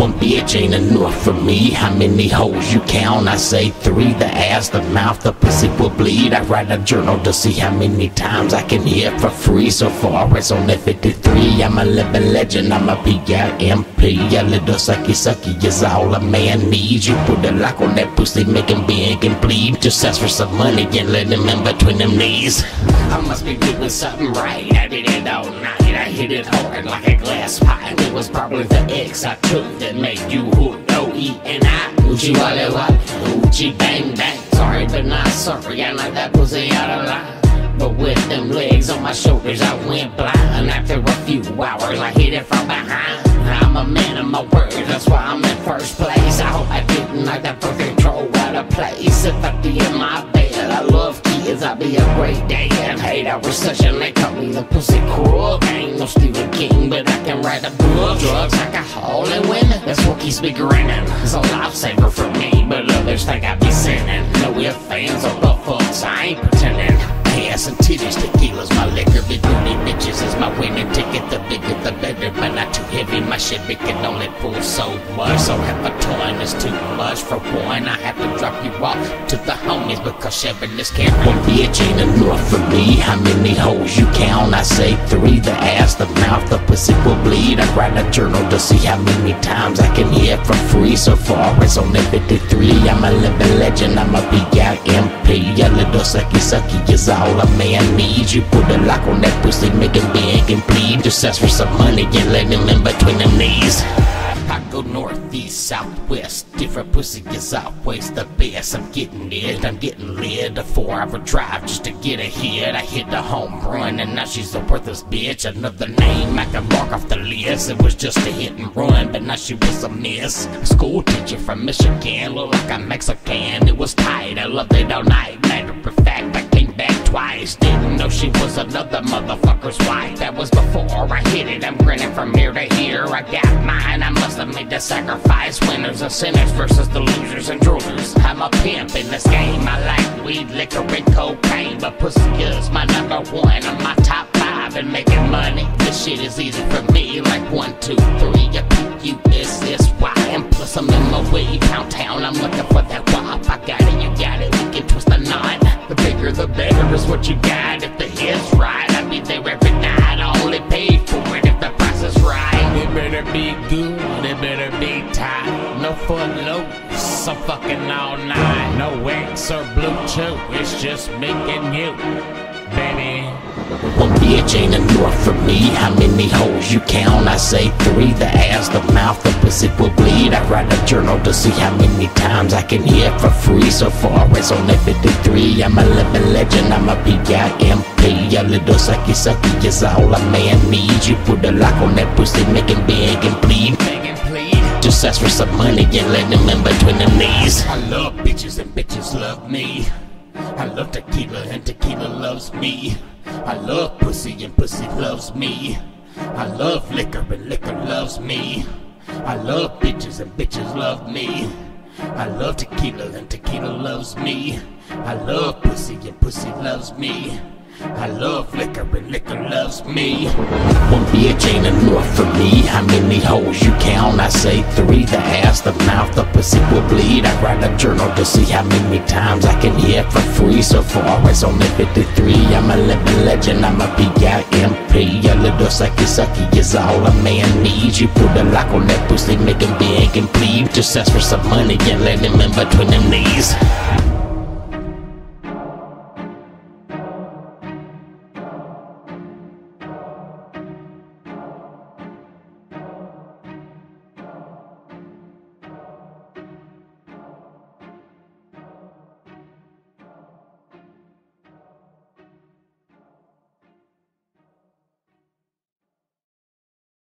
One bitch ain't enough for me. How many hoes you count? I say three. The ass, the mouth, the pussy will bleed. I write a journal to see how many times I can hear for free. So far, it's only 53. I'm a living legend. I'm a P-I-M-P. A little sucky sucky is all a man needs. You put a lock on that pussy, make him big and bleed. Just ask for some money and let him in between them knees. I must be doing something right. I did it all night. I hit it hard like a glass pipe. It was probably the X I took that made you hook. O E N I. Uchi wale wale. Uchi bang bang. Sorry, but not sorry. I like that pussy out of line. But with them legs on my shoulders, I went blind. After a few hours, I hit it from behind. I'm a man of my word, that's why I'm in first place. I hope I didn't like that birth control out of place. If I be in my bed, I love I'll be a great. Hate our recession, they call me the pussy crook. I ain't no Stephen King, but I can write a book. Drugs, alcohol, and women, that's what keeps me grinning. It's a lifesaver for me, but others think I be sinning. No fans, or butt fucks, I ain't big can only pull so much. So ton is too much for one. I have to drop you off to the homies because sharing this can't One bitch ain't enough for me. How many hoes you count? I say three. The ass, the mouth, the pussy will bleed. I write a journal to see how many times I can hear for free. So far, it's only 53. I'm a living legend. I'm a B-I-M-P. A little sucky sucky is all a man needs. You put a lock on that pussy, make him beg and plead. Just ask for some money and let him in between them knees. I go northeast, southwest, different pussy is always the best. I'm getting it, I'm getting lit. A four hour drive just to get a hit. I hit the home run, and now she's a worthless bitch. Another name I can mark off the list. It was just a hit and run, now she was a miss. School teacher from Michigan, look like a Mexican. It was tight, I loved it all night. Matter of fact, I came back twice. Didn't know she was another motherfucker's wife. That was before I hit it. I'm grinning from ear to ear. I got mine, I must have made the sacrifice. Winners and sinners versus the losers and droolers. I'm a pimp in this game. I like weed, liquor, and cocaine. But pussy is my number one. I'm my top five and making money. This shit is easy for me. Like one, two, three. Better be good, it better be tight. No foot loose, I'm fucking all night. No X or blue chew, it's just me and you, baby. One bitch ain't enough for me. How many hoes you count? I say three. The ass, the mouth, the pussy will bleed. I write a journal to see how many times I can hit for free. So far, it's only 53. I'm a living legend. I'm a a P-I-M-P. A little sucky sucky is all a man needs. You put a lock on that pussy, make him. Beg and plead. Just ask for some money and let him in between them knees. I love bitches and bitches love me. I love tequila and tequila loves me. I love pussy and pussy loves me. I love liquor and liquor loves me. I love bitches and bitches love me. I love tequila and tequila loves me. I love pussy and pussy loves me. I love liquor and liquor loves me. Won't One bitch ain't enough for me. How many holes you count? I say three. The ass, the mouth, the pussy will bleed. I write a journal to see how many times I can hear for free. So far, it's only 53. I'm a living legend. I'm a P-I-M-P. A little sucky sucky is all a man needs. You put a lock on that pussy, make him beg and plead. Just ask for some money and let him in between them knees.